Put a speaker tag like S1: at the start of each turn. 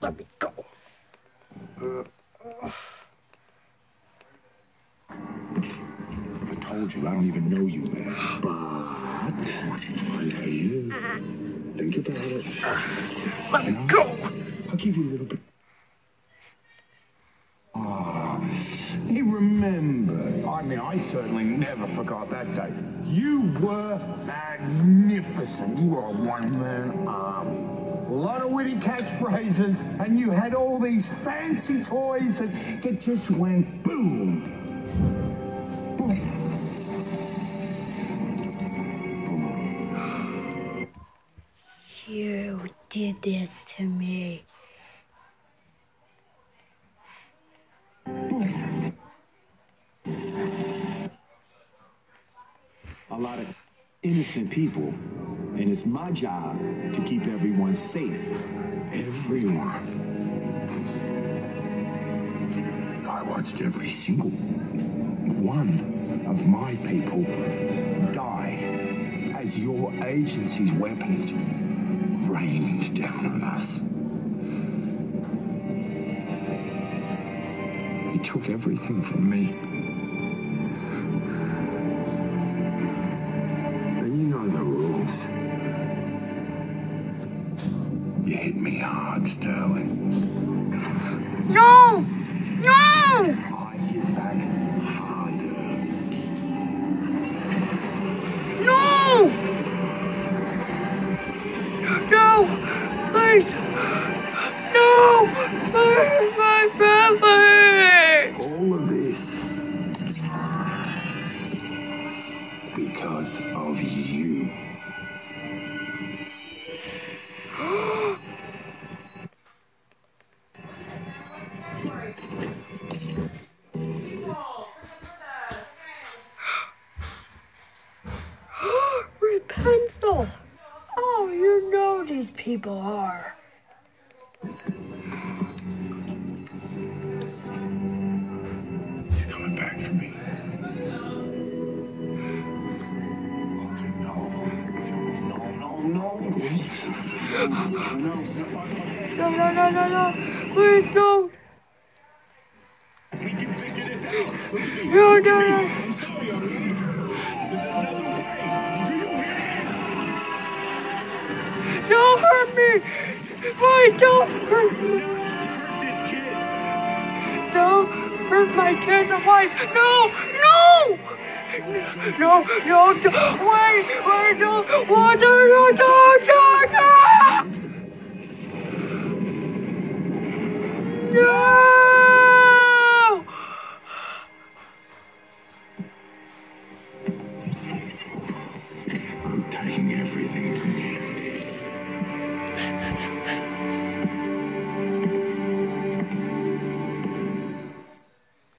S1: Let me go.
S2: I told you I don't even know you, man. But I know you. Think about it.
S1: Let me go.
S2: I'll give you a little bit. Ah, he remembers. I mean, I certainly never forgot that day. You were magnificent. You were a one-man army. A lot of witty catchphrases, and you had all these fancy toys, and it just went boom. Boom.
S1: You did this to me.
S2: a lot of innocent people, and it's my job to keep everyone safe. Everyone. I watched every single one of my people die as your agency's weapons rained down on us. He took everything from me. You hit me hard, Sterling.
S1: No! No!
S2: I hit back harder.
S1: No! No! Please! No! Please, my family!
S2: All of this because of you.
S1: Rapunzel! Oh, you know these people are.
S2: He's coming back for me. No, no, no, no.
S1: No, no, no, no, no! Please don't!
S2: We can figure this out.
S1: No, no, no! Don't hurt me! Please don't hurt me!
S2: Hurt this kid.
S1: Don't hurt my kids and wife! No! No! No, no, don't, wait, wait, don't, what are you doing? No!
S2: I'm taking everything from you.